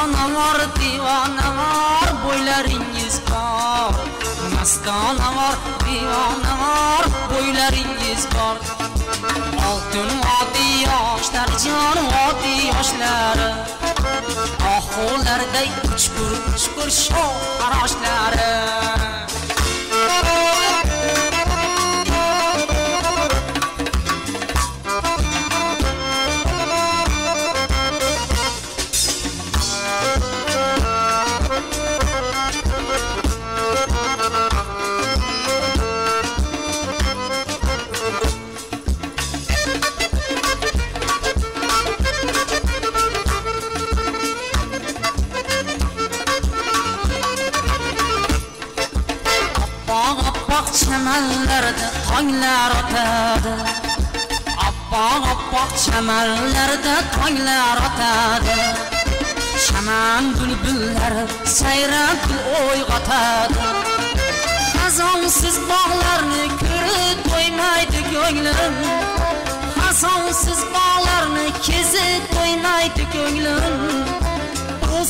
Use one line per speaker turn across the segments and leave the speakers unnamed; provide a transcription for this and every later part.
Mastonavor divonavor bo'ylaringiz bor. Mastonavor divonavor bo'ylaringiz bor. Oltin vodiy yoshlar jon vodiy yoshlari. Oxularday uchkur uchkur shoh qaroshlari tonglar otadi. Oppoq oppoq chamanlarda tonglar otadi. Chaman bulbullari sayrab uyg'otadi Xazonsiz bog'larni ko'rib to'ymaydi ko'nglim. Xazonsiz bog'larni kezib to'ymaydi ko'nglim.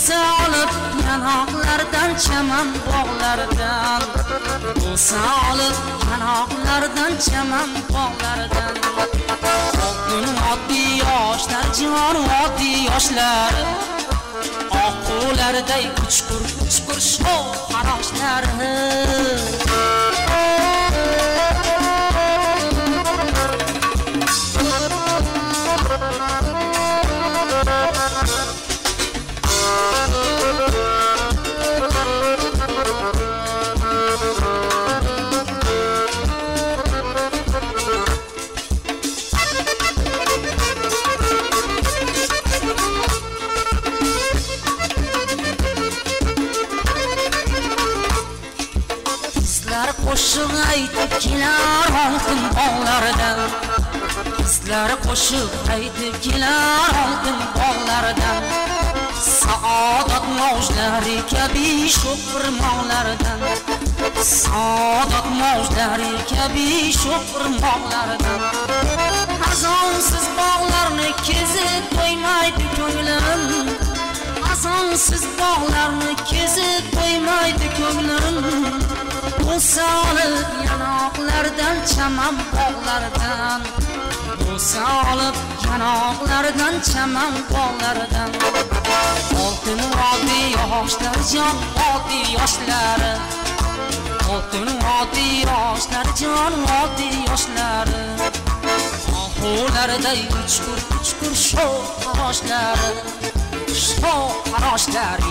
Bo'lsa olib yanoqlardan chaman bog'lardan. Bo'lsa olib yanoqlardan chaman bog'lardan. Oltin oddiy yoshlar jivon oddiy yoshlar. Oquvlarday uchqur uchqur shoh qaroshlari kelar oltin bog'lardan Qizlar qo'shiq aytib kelar oltin bog'lardan Saodat mavjlari kabi sho'qirmoqlaridan Saodat mavjlari kabi sho'qirmoqlaridan Azonsiz bog'larni kezib to'ymaydi ko'nglim Azonsiz bog'larni kezib to'ymaydi ko'nglim Bo'lsa olib yanoqlardan chaman bog'lardan Bo'lsa olib yanoqlardan chaman bog'lardan Oltin vodiy yoshlar jon vodiy yoshlari Oltin vodiy yoshlar jon vodiy yoshlari Oxularday uchqur uchqur shoh qaroshlari Shoh qaroshlari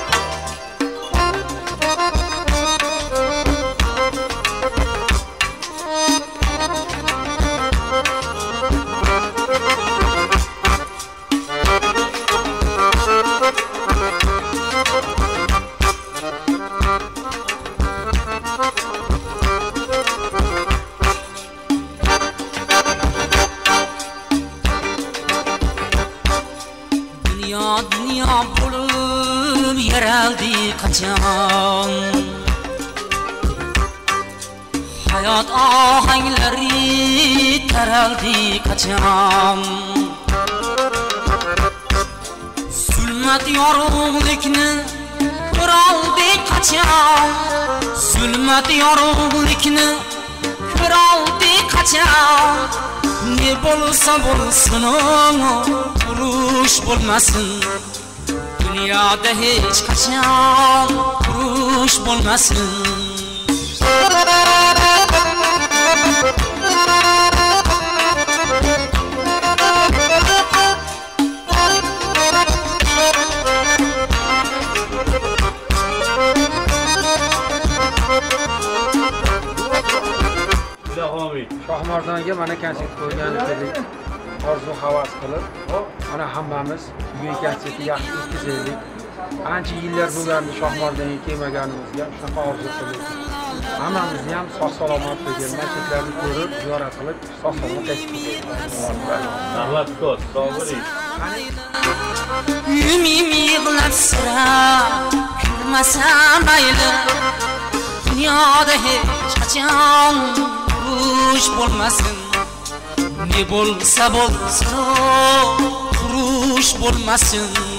hayot ohanglari taraldi qachon zulmat yorug'likni ko'roldik qachon zulmat yorug'likni ko'roldik qachon ne bo'lsa bo'lsin urush bo'lmasin dunyoda hech qachon urush bo'lmasin
Shohmardonga mana konsert qo'ygan edik orzu havas qilib mana hammamiz bugun konsertni yaxshi o'tkazaylik ancha yillar bo'lgandi shohmardonga kelmaganimizga shunaqa orzu qildik hammamizni ham sog' salomat bo'lgan masjidlarni ko'rib ziyorat qilib sog' salomat qaytib
rahmat ustoz sog' bo'ling
Yumim yig'lab sira Kulmasam mayli Dunyoda hech qachon urush bo'lmasin. Ne bo'lsa bo'lsin urush bo'lmasin.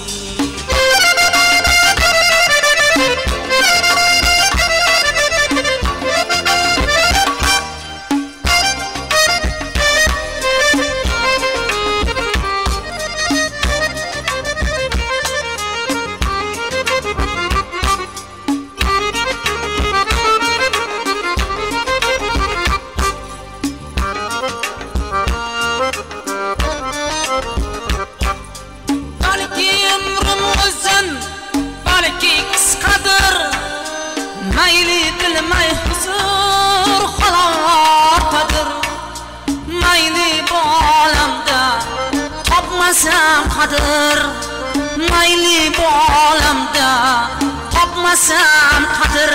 Topmasam qadr mayli bu olamda topmasam qadr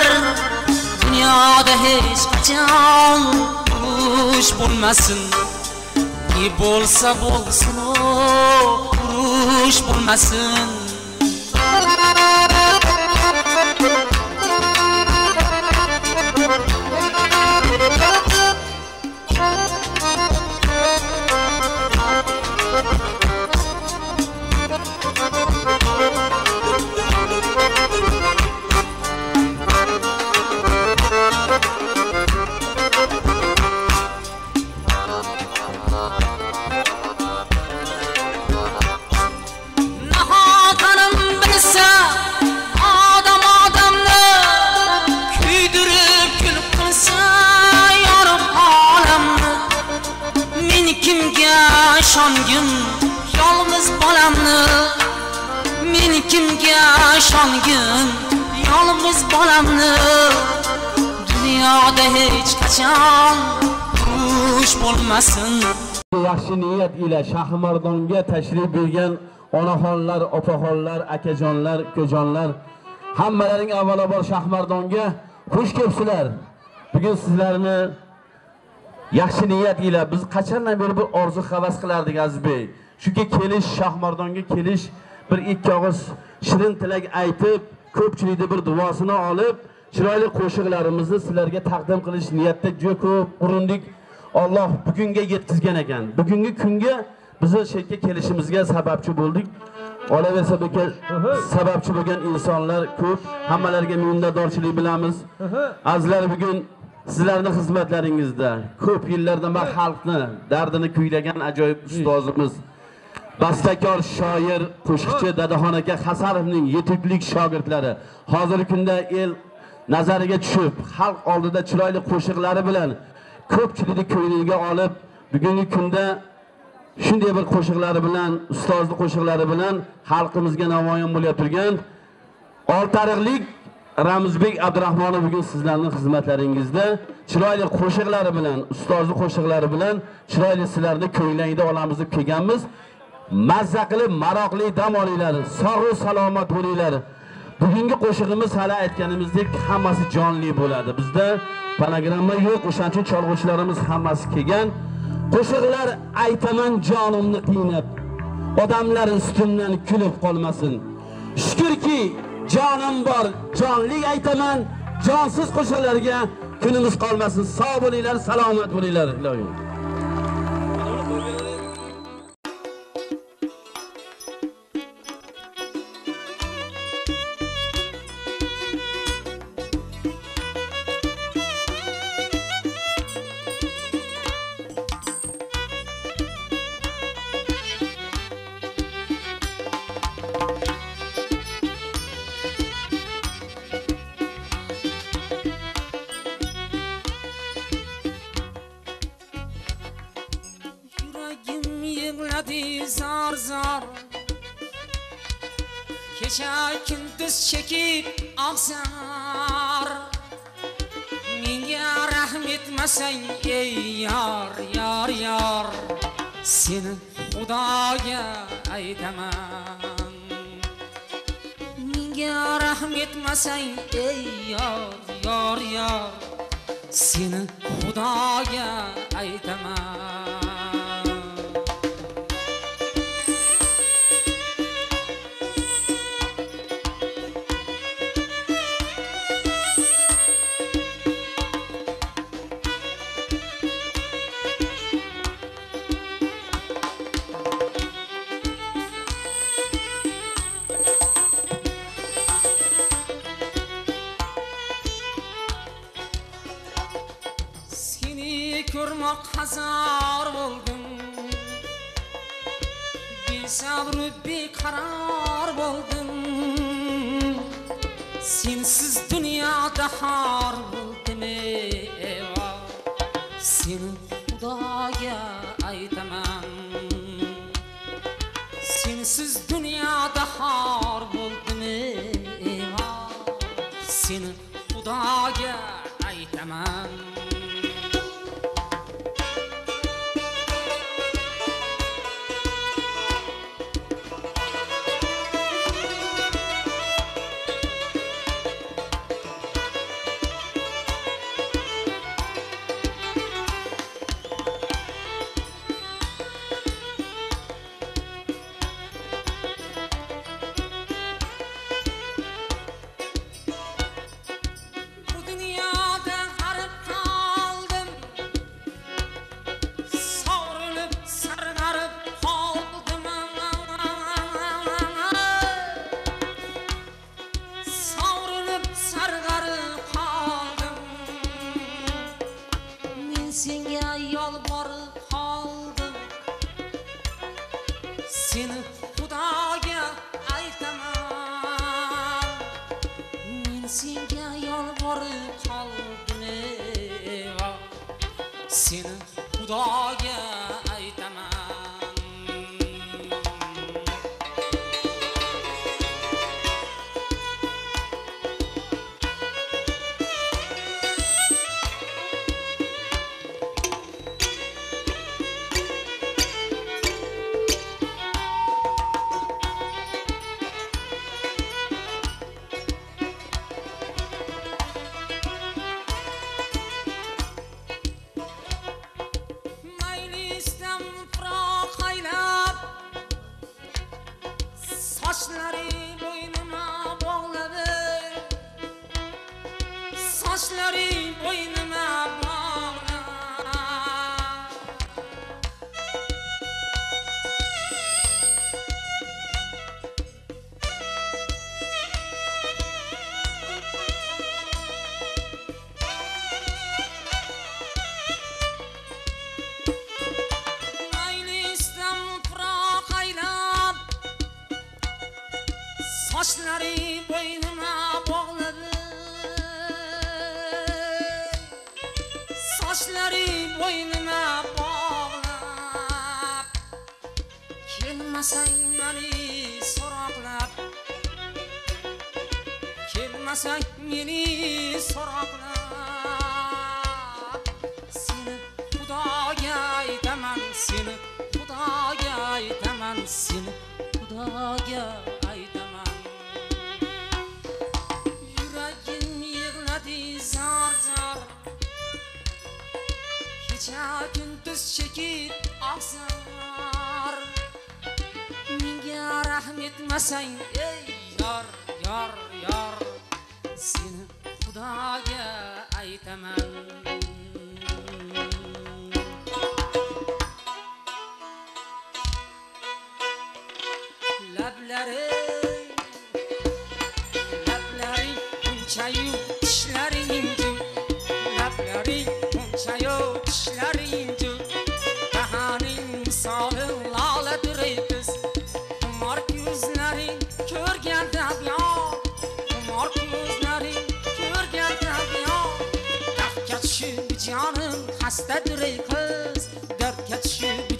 dunyoda hech qachon urush bo'lmasin ne bo'lsa bo'lsin urush bo'lmasin. Ishongin yolg'iz bolamni men kimga ishongin yolg'iz bolamni dunyoda hech qachon urush bo'lmasin.
Yaxshi niyat ila shahmardonga tashrif buyurgan onaxonlar opaxonlar akajonlar ukajonlar hammalaring avvalambor shahmardonga. Xush kelibsizlar. Bugun sizlarni yaxshi niyat ila biz qachondan beri bir orzu havas qilardik azizbek shuki kelish shahrimardonga kelish bir ikki og'iz shirin tilak aytib ko'pchilikni bir duosini olib chiroyli qo'shiqlarimizni sizlarga taqdim qilish niyatda juda ko'p urindik Alloh bugunga yetkazgan ekan. Bugungi kunga bizni shu yerga kelishimizga sababchi bo'ldik. Qolaversa bu sababchi bo'lgan insonlar ko'p. Hammalariga minnatdorchilik bilamiz. Azizlar bugun sizlarning xizmatlaringizda ko'p yillardan beri xalqni dardini kuylagan ajoyib ustozimiz bastakor shoir qo'shiqchi dadaxon aka hasarovning yetuklik shogirdlari hozirgi kunda el nazariga tushib xalq oldida chiroyli qo'shiqlari bilan ko'pchilikni ko'ngliga olib bugungi kunda shunday bir qo'shiqlari bilan ustozni qo'shiqlari bilan xalqimizga namoyon bo'lib turgan oltariqlik ramzbek abdurahmonov bugun sizlarning xizmatlaringizda chiroyli qo'shiqlari bilan ustozni qo'shiqlari bilan chiroyli sizlarni ko'nglingizda olamiz deb kelganmiz mazza qilib maroqli dam olinglar sog'u salomat bo'linglar. Bugungi qo'shig'imiz hali aytganimizdek hammasi jonli bo'ladi. Bizda fonogramma yo'q o'shaning uchun cholg'uvchilarimiz hammasi kelgan. Qo'shiqlar aytaman jonimni qiynab odamlar ustimdan kulib qolmasin. Shukurki jonim bor jonli aytaman. Jonsiz qo'shiqlarga kunimiz qolmasin. Sog' bo'linglar salomat bo'linglar ilohim.
Oqsar menga rahm etmasang ey yor yor yor. Seni xudoga aytaman. Menga rahm etmasang ey yor yor yor. Seni xudoga aytaman. sarıldım Bir sabrı bir karar buldum. Sensiz dünyada har buldum eyvah. Senin Sochlari bo'ynima bog'ladi Sochlari bo'ynima Xudoga aytaman zor zor Kecha kunduz chekib oqsar Menga rahm etmasang ey yor yor yor Seni Xudoga aytaman jonim xastadir ey qiz dardga tushib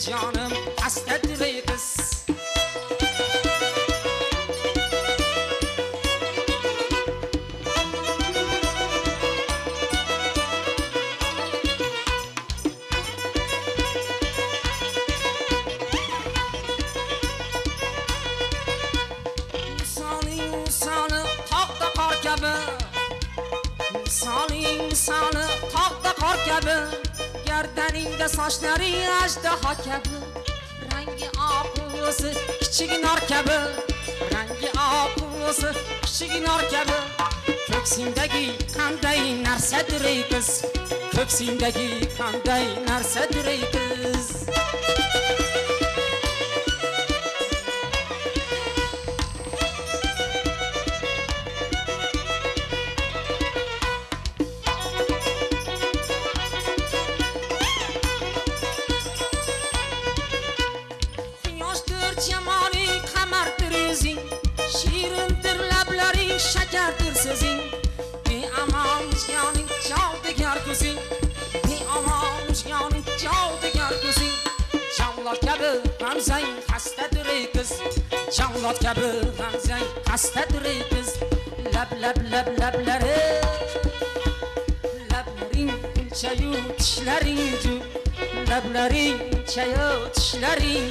narsa duray qiz ko'ksingdagi qanday narsa duray g'amzang xastadir ey qiz. Jonglot kabi g'amzang xastadir ey qiz. Lab lab lab lablari. Lablaring unchayu tishlaring lablaring unchayu tishlaring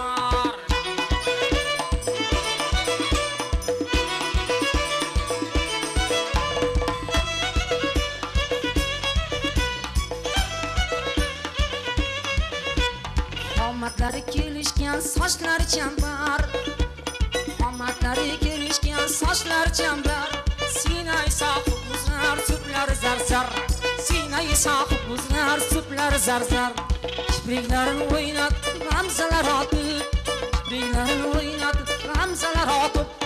zarzar siynai soqib buzlar suplar zarzar kipriklarini o'ynatib ramzalar otib. Kipriklarini o'ynatib ramzalar otib.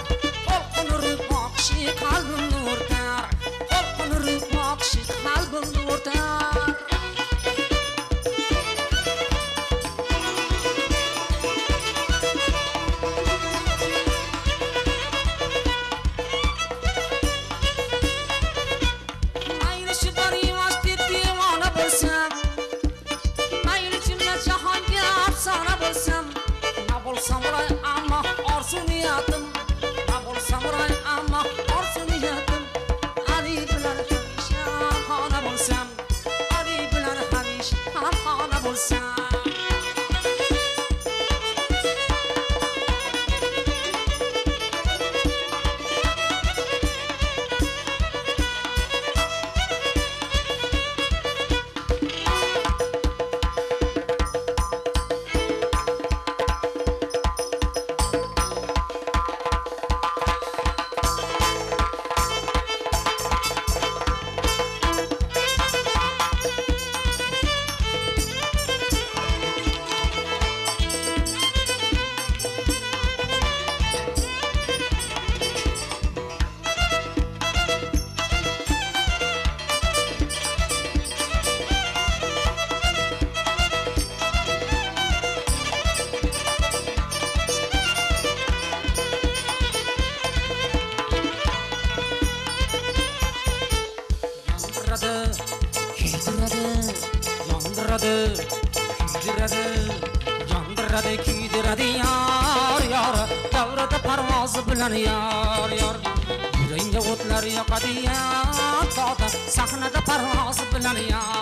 Nanny, ah.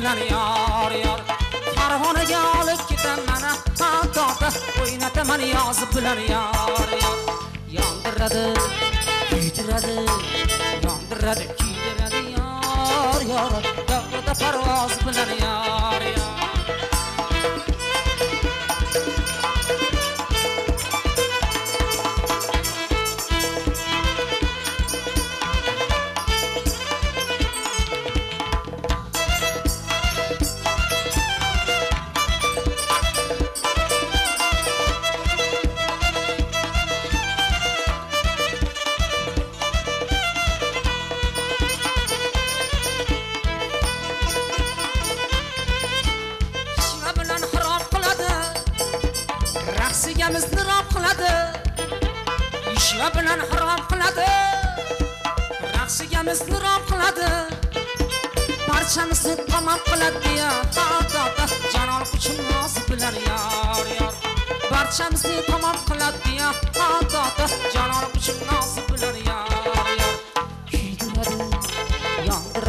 bilan yor yor farg'onaga olib ketamana madoda o'ynataman yoz bilan yor yor yondiradi kuydiradi yondiradi kuydiradi yor yor davlada parvoz bilan yor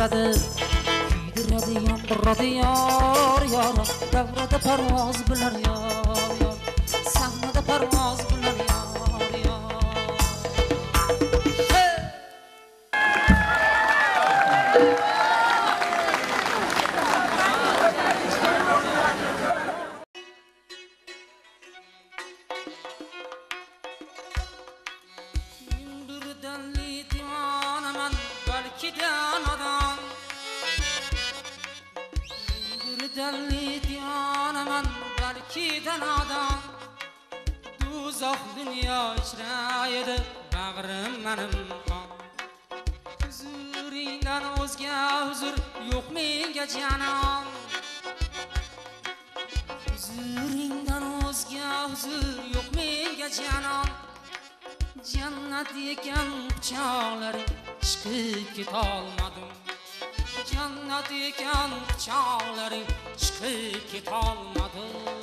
yondiradi kuydiradi yondiradi yor yor davrada parvoz bilar yor yor sahnada parvoz bilar mehnat yegan quchoqlar chiqib ketolmadim. Jannat yegan quchoqlar chiqib ketolmadim.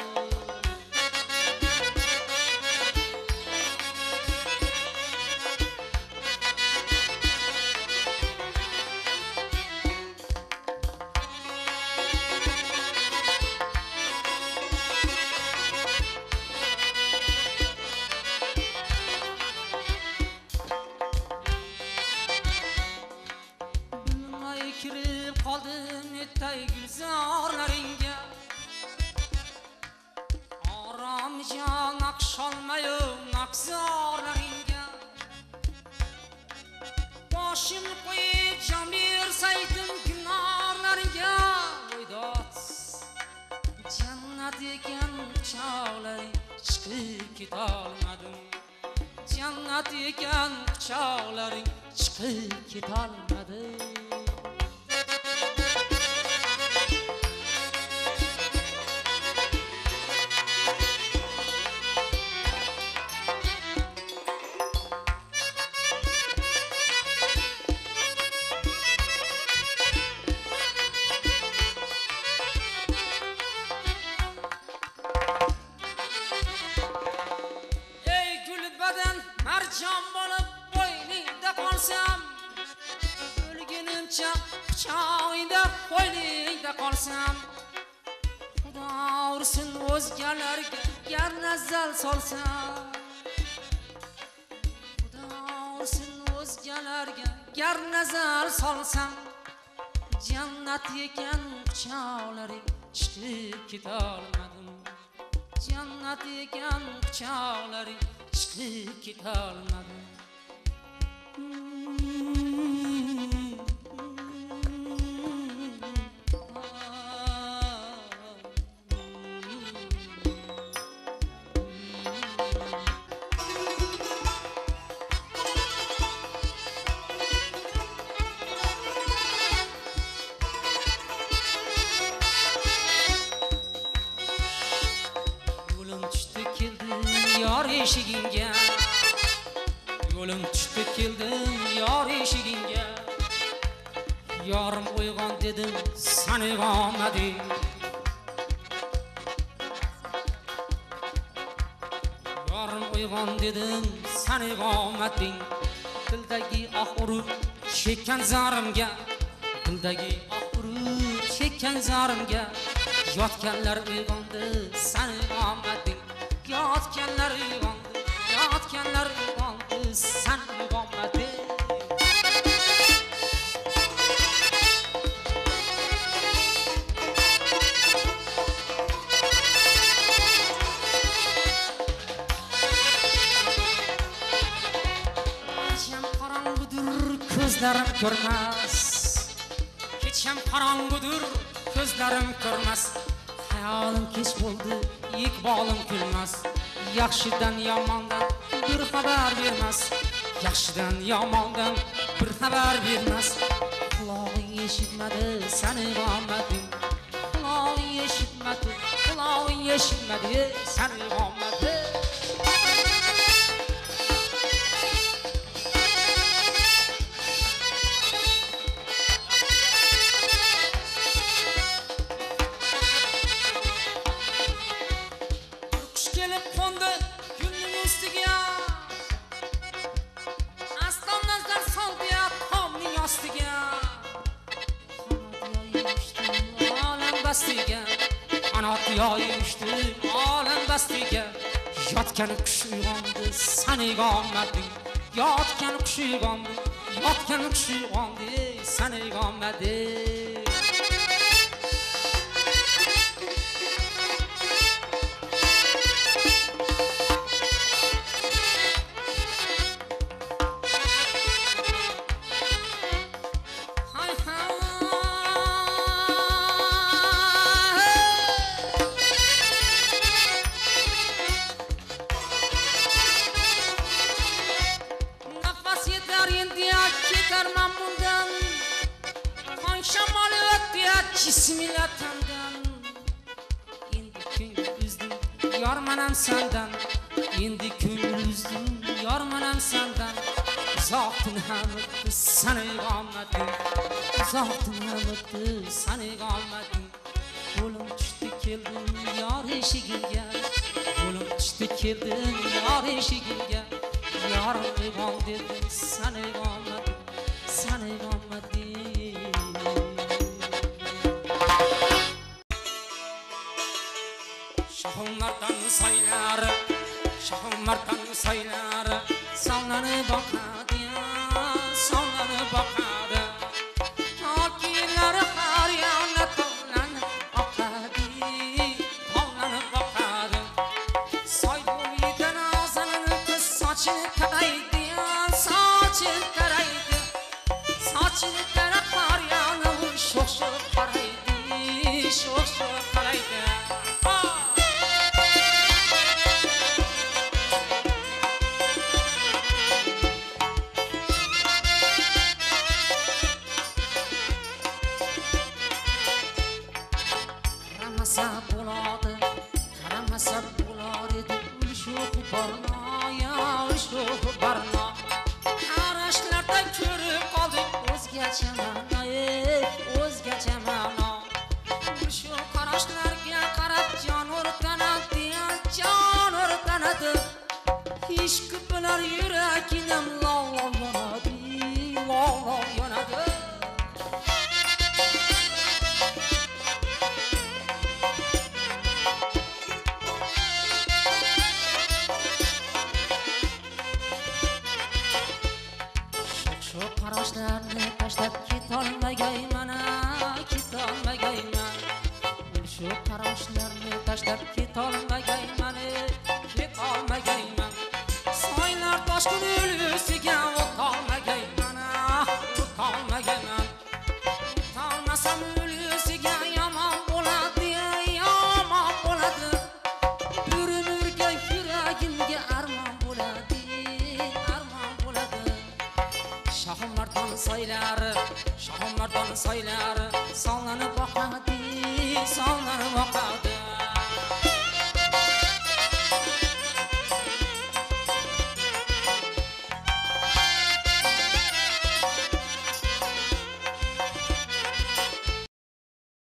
chiqib ketolmadim jannat ekan quchoqlaring chiqib ketolmadim bo'lsa xudo gar nazar solsam jannat ekan quchoqlaring chiqib ketolmadim. Jannat ekan quchoqlaring chiqib ketolmadim. Zarimga dildagi oxurib chekkan zarimga. Yotganlar uyg'ondi sani omading yotganlar uyg'ondi yotganlar uyg'ondi san uyg'onmading ko'zlarim ko'rmas kecham qorong'udur ko'zlarim ko'rmas hayolim kech bo'ldi iqbolim kulmas yaxshidan yomondan bir xabar bermas yaxshidan yomondan bir xabar bermas qulog'ing eshitmadi sani omading qulog'ing eshitmadi qulog'ing eshitmadi sani omading qanot yoyishdi olam bastiga. Yotgan qush uyg'ondi saniga omading yotgan qush uyg'ondi yotgan qush uyg'ondi saniga omading o'tdi ya jismilatamdan Endi ko'ngil uzdim yormanam sandan. Endi ko'ngil uzdim yormanam sandan Uzoqdan ham o'tdi sana uyg'onmading Uzoqdan ham o'tdi sana uyg'onmading Qo'lim tushdi keldim yor eshigimga Qo'lim tushdi keldim yor eshigimga Yorim uyg'on dedim sana uyg'onmading saylar Şahmartan saylar Salları bakar ya Salları bakar Akiller har yana tavlan Akadi tavlan bakar Say bu yiden azalını kız saçı kadaydı ya Saçı kadaydı Saçı kadaydı har yana şoşu paraydı Şoşu paraydı boshlarni tashlab ketolmagayman.